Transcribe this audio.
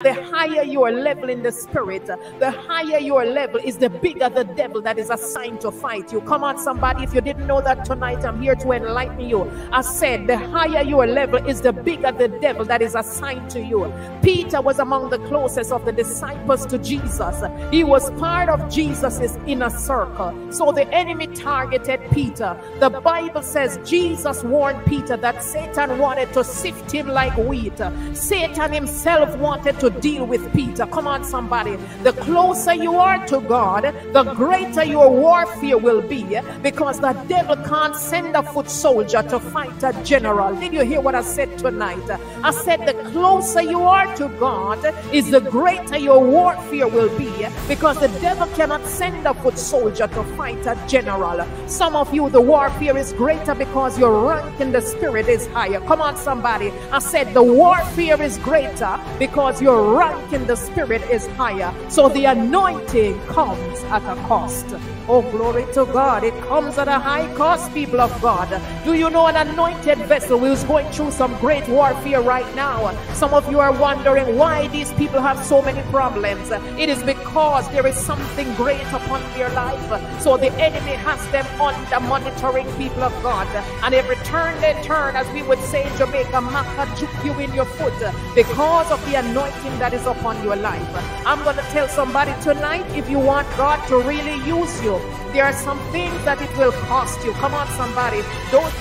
The higher your level in the spirit, the higher your level is the bigger the devil that is assigned to fight you. Come on, somebody, if you didn't know that tonight, I'm here to enlighten you. I said, the higher your level is the bigger the devil that is assigned to you. Peter was among the closest of the disciples to Jesus, he was part of Jesus's inner circle. So the enemy targeted Peter. The Bible says Jesus warned Peter that Satan wanted to sift him like wheat, Satan himself wanted to deal with Peter. Come on, somebody. The closer you are to God, the greater your warfare will be because the devil can't send a foot soldier to fight a general. Did you hear what I said tonight? I said the closer you are to God is the greater your warfare will be because the devil cannot send a foot soldier to fight a general. Some of you, the warfare is greater because your rank in the spirit is higher. Come on, somebody. I said the warfare is greater because your rank in the spirit is higher. So the anointing comes at a cost. Oh, glory to God. It comes at a high cost, people of God. Do you know an anointed vessel who is going through some great warfare right now? Some of you are wondering why these people have so many problems. It is because there is something great upon their life. So the enemy has them under monitoring people of God. And every turn they turn, as we would say in Jamaica, Maka juke you in your foot because of the anointing that is upon your life. I'm going to tell somebody tonight if you want God to really use you, there are some things that it will cost you. Come on, somebody. Don't